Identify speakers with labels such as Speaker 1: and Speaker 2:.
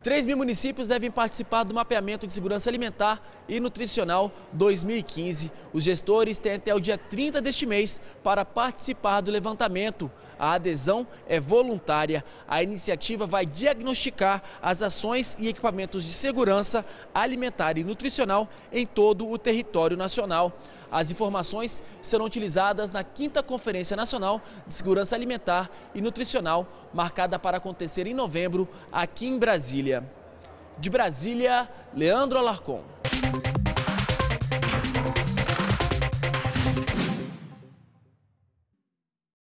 Speaker 1: 3 mil municípios devem participar do mapeamento de segurança alimentar e nutricional 2015. Os gestores têm até o dia 30 deste mês para participar do levantamento. A adesão é voluntária. A iniciativa vai diagnosticar as ações e equipamentos de segurança alimentar e nutricional em todo o território nacional. As informações serão utilizadas na 5 Conferência Nacional de Segurança Alimentar e Nutricional, marcada para acontecer em novembro aqui em Brasília. De Brasília, Leandro Alarcon.